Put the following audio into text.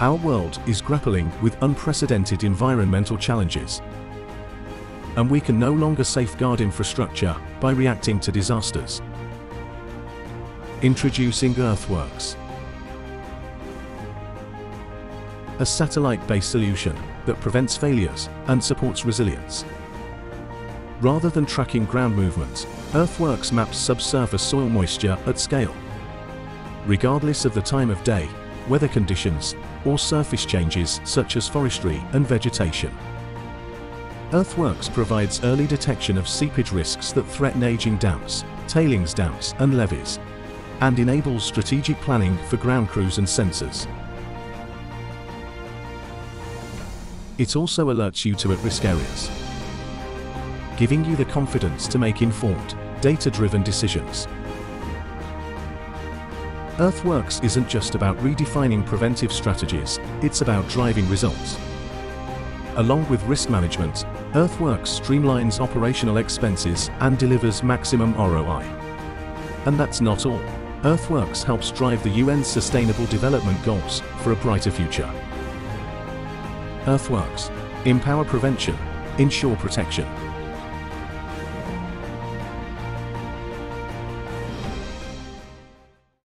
Our world is grappling with unprecedented environmental challenges. And we can no longer safeguard infrastructure by reacting to disasters. Introducing Earthworks. A satellite-based solution that prevents failures and supports resilience. Rather than tracking ground movements, Earthworks maps subsurface soil moisture at scale. Regardless of the time of day, weather conditions, or surface changes such as forestry and vegetation. Earthworks provides early detection of seepage risks that threaten aging dams, tailings dams and levees, and enables strategic planning for ground crews and sensors. It also alerts you to at-risk areas, giving you the confidence to make informed, data-driven decisions. Earthworks isn't just about redefining preventive strategies, it's about driving results. Along with risk management, Earthworks streamlines operational expenses and delivers maximum ROI. And that's not all. Earthworks helps drive the UN's Sustainable Development Goals for a brighter future. Earthworks. Empower prevention. Ensure protection.